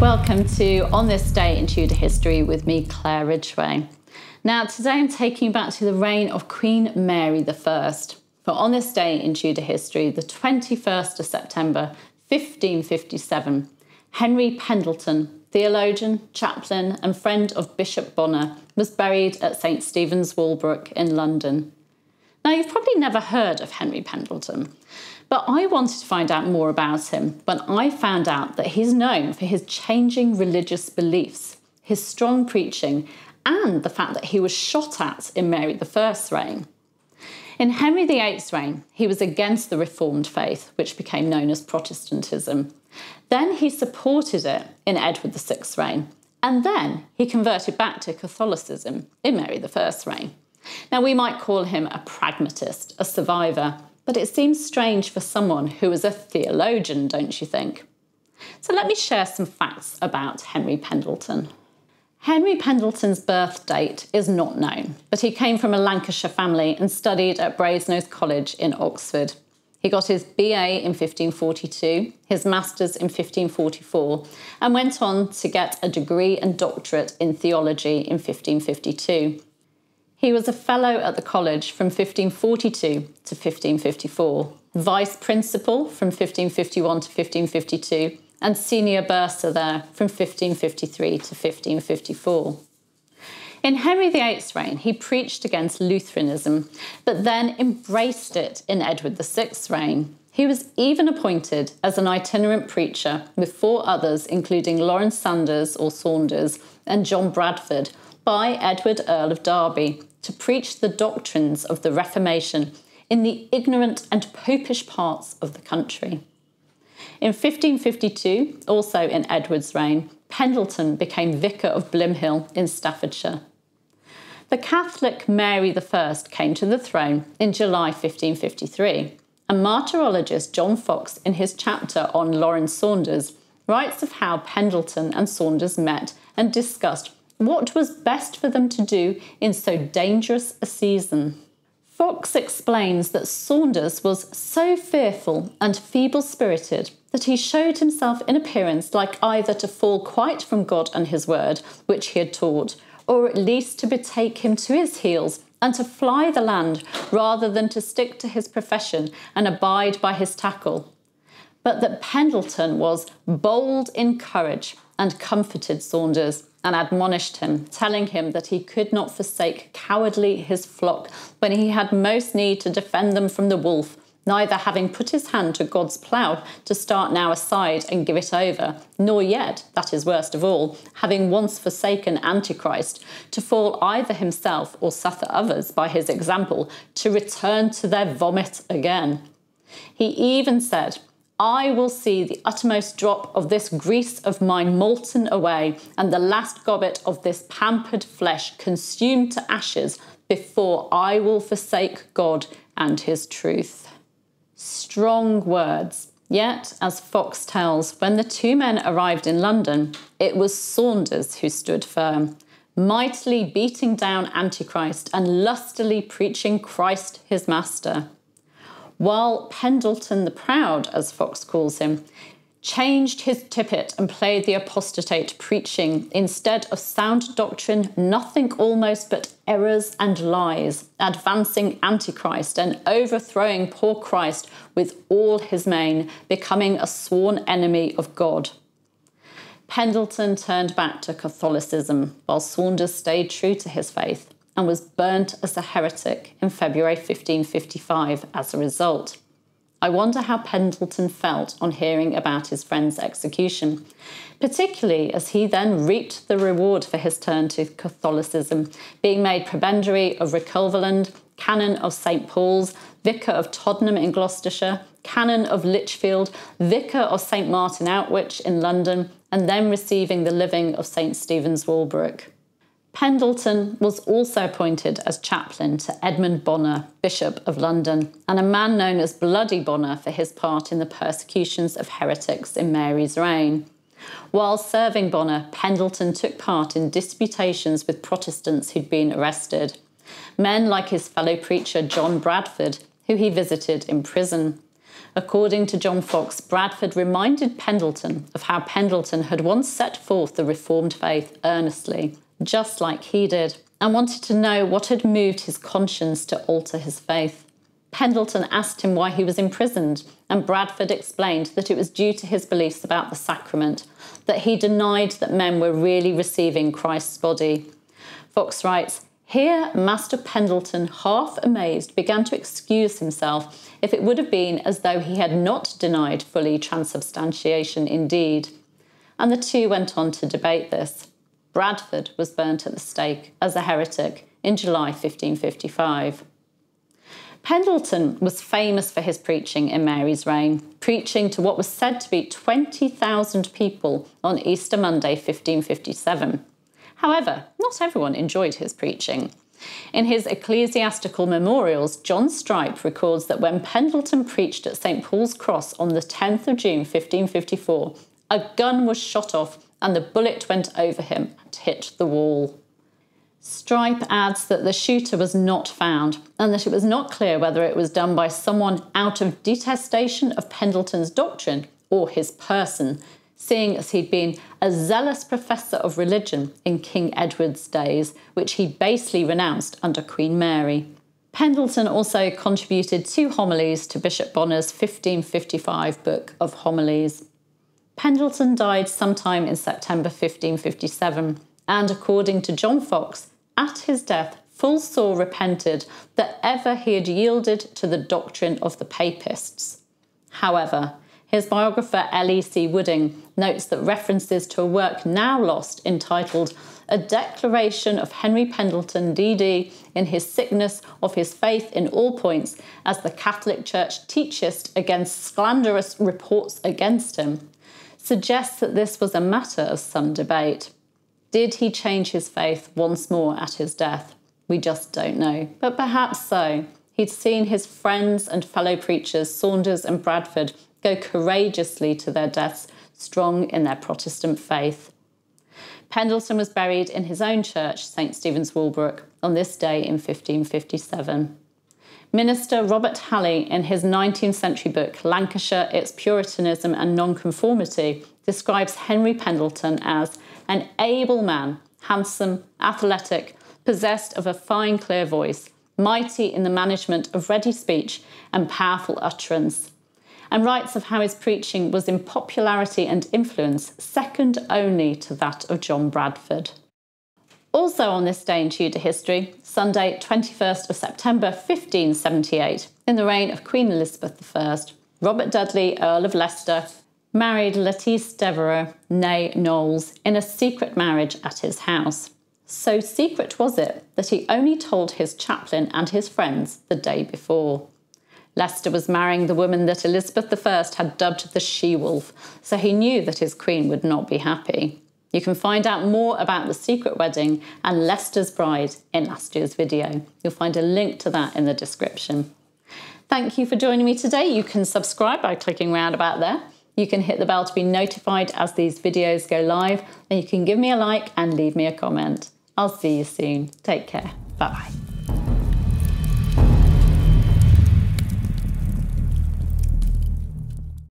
welcome to On This Day in Tudor History with me, Claire Ridgway. Now, today I'm taking you back to the reign of Queen Mary I. For on this day in Tudor history, the 21st of September 1557, Henry Pendleton, theologian, chaplain, and friend of Bishop Bonner, was buried at St Stephen's Walbrook in London. Now, you've probably never heard of Henry Pendleton. But I wanted to find out more about him when I found out that he's known for his changing religious beliefs, his strong preaching, and the fact that he was shot at in Mary I's reign. In Henry VIII's reign, he was against the Reformed faith, which became known as Protestantism. Then he supported it in Edward VI's reign, and then he converted back to Catholicism in Mary I's reign. Now, we might call him a pragmatist, a survivor, but it seems strange for someone who is a theologian, don't you think? So let me share some facts about Henry Pendleton. Henry Pendleton's birth date is not known, but he came from a Lancashire family and studied at Brasenose College in Oxford. He got his BA in 1542, his master's in 1544, and went on to get a degree and doctorate in theology in 1552. He was a fellow at the college from 1542 to 1554, vice principal from 1551 to 1552, and senior bursar there from 1553 to 1554. In Henry VIII's reign, he preached against Lutheranism, but then embraced it in Edward VI's reign. He was even appointed as an itinerant preacher with four others, including Lawrence Sanders or Saunders and John Bradford, by Edward, Earl of Derby, to preach the doctrines of the Reformation in the ignorant and popish parts of the country. In 1552, also in Edward's reign, Pendleton became Vicar of Blymhill in Staffordshire. The Catholic Mary I came to the throne in July 1553, and martyrologist John Foxe, in his chapter on Lawrence Saunders, writes of how Pendleton and Saunders met and discussed what was best for them to do in so dangerous a season. Foxe explains that Saunders was so fearful and feeble spirited that he showed himself in appearance like either to fall quite from God and his word, which he had taught, or at least to betake him to his heels and to fly the land rather than to stick to his profession and abide by his tackle. But that Pendleton was bold in courage and comforted Saunders and admonished him, telling him that he could not forsake cowardly his flock when he had most need to defend them from the wolf, neither having put his hand to God's plough to start now aside and give it over, nor yet, that is worst of all, having once forsaken Antichrist, to fall either himself or suffer others by his example to return to their vomit again. He even said, I will see the uttermost drop of this grease of mine molten away, and the last gobbet of this pampered flesh consumed to ashes, before I will forsake God and his truth. Strong words. Yet, as Foxe tells, when the two men arrived in London, it was Saunders who stood firm, mightily beating down Antichrist and lustily preaching Christ his master while Pendleton the Proud, as Foxe calls him, changed his tippet and played the apostate preaching instead of sound doctrine, nothing almost but errors and lies, advancing Antichrist and overthrowing poor Christ with all his main, becoming a sworn enemy of God. Pendleton turned back to Catholicism while Saunders stayed true to his faith and was burnt as a heretic in February 1555 as a result. I wonder how Pendleton felt on hearing about his friend's execution, particularly as he then reaped the reward for his turn to Catholicism, being made prebendary of Reculverland, canon of St Paul's, vicar of Todenham in Gloucestershire, canon of Lichfield, vicar of St Martin Outwich in London, and then receiving the living of St Stephen's Walbrook. Pendleton was also appointed as chaplain to Edmund Bonner, Bishop of London, and a man known as Bloody Bonner for his part in the persecutions of heretics in Mary's reign. While serving Bonner, Pendleton took part in disputations with Protestants who'd been arrested. Men like his fellow preacher John Bradford, who he visited in prison. According to John Foxe, Bradford reminded Pendleton of how Pendleton had once set forth the Reformed faith earnestly, just like he did, and wanted to know what had moved his conscience to alter his faith. Pendleton asked him why he was imprisoned, and Bradford explained that it was due to his beliefs about the sacrament, that he denied that men were really receiving Christ's body. Foxe writes, here, Master Pendleton, half amazed, began to excuse himself if it would have been as though he had not denied fully transubstantiation indeed. And the two went on to debate this. Bradford was burnt at the stake as a heretic in July 1555. Pendleton was famous for his preaching in Mary's reign, preaching to what was said to be 20,000 people on Easter Monday 1557. However, not everyone enjoyed his preaching. In his ecclesiastical memorials, John Strype records that when Pendleton preached at St Paul's Cross on the 10th of June 1554, a gun was shot off and the bullet went over him and hit the wall. Strype adds that the shooter was not found and that it was not clear whether it was done by someone out of detestation of Pendleton's doctrine or his person, seeing as he'd been a zealous professor of religion in King Edward's days, which he basely renounced under Queen Mary. Pendleton also contributed two homilies to Bishop Bonner's 1555 book of homilies. Pendleton died sometime in September 1557, and according to John Foxe, at his death, full sore repented that ever he had yielded to the doctrine of the papists. However, his biographer L.E.C. Wooding notes that references to a work now lost entitled A Declaration of Henry Pendleton, D.D., in his sickness of his faith in all points, as the Catholic Church teacheth against slanderous reports against him, suggests that this was a matter of some debate. Did he change his faith once more at his death? We just don't know, but perhaps so. He'd seen his friends and fellow preachers, Saunders and Bradford, go courageously to their deaths, strong in their Protestant faith. Pendleton was buried in his own church, St Stephen's Walbrook, on this day in 1557. Minister Robert Halley, in his 19th century book Lancashire, Its Puritanism and Nonconformity, describes Henry Pendleton as an able man, handsome, athletic, possessed of a fine, clear voice, mighty in the management of ready speech and powerful utterance, and writes of how his preaching was in popularity and influence second only to that of John Bradford. Also on this day in Tudor history, Sunday, 21st of September 1578, in the reign of Queen Elizabeth I, Robert Dudley, Earl of Leicester, married Lettice Devereux, née Knollys, in a secret marriage at his house. So secret was it that he only told his chaplain and his friends the day before. Leicester was marrying the woman that Elizabeth I had dubbed the she wolf, so he knew that his queen would not be happy. You can find out more about the secret wedding and Leicester's bride in last year's video. You'll find a link to that in the description. Thank you for joining me today. You can subscribe by clicking round about there. You can hit the bell to be notified as these videos go live, and you can give me a like and leave me a comment. I'll see you soon. Take care. Bye bye.